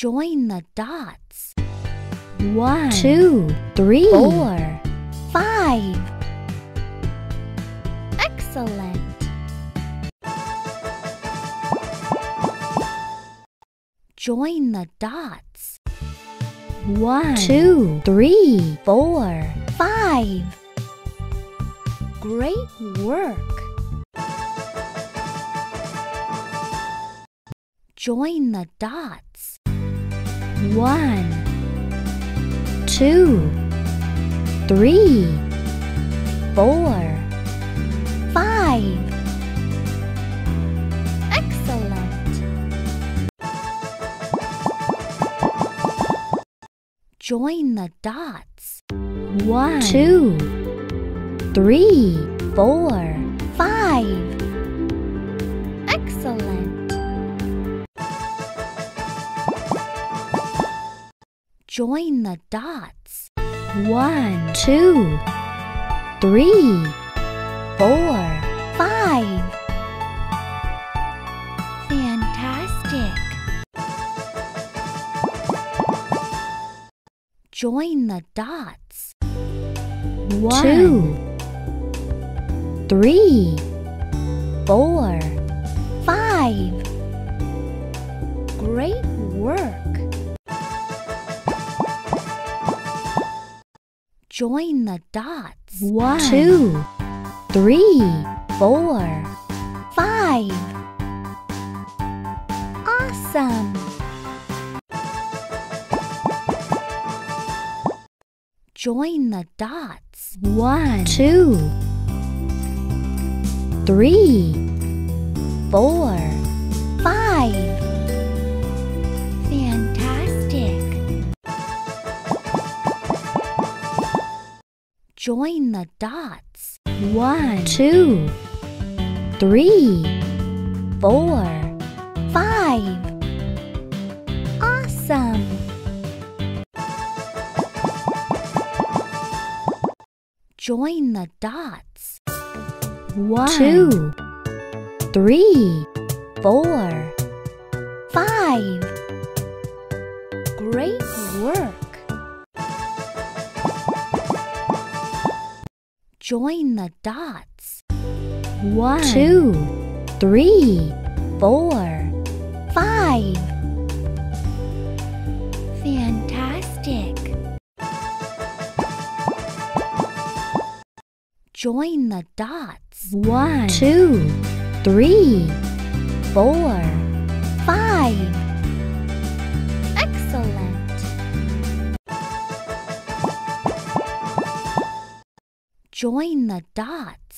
Join the dots. One, Two, three, four, five. Excellent. Join the dots. One, Two, three, four, five. Great work. Join the dots. One, two, three, four, five. Excellent. Join the dots. one, Two, three, four, five. Excellent. Join the dots. one, Two, three, four, five. Fantastic. Join the dots. one, Two, three, four, five. Great Join the dots. one, Two, three, four, five. Awesome. Join the dots. one, Two, three, four, five. Join the dots. one, Two, three, four, five. Awesome. Join the dots. one, Two, three, four, five. Join the dots. one, Two, three, four, five. Fantastic. Join the dots. one, Two, three, four, five. Join the dots.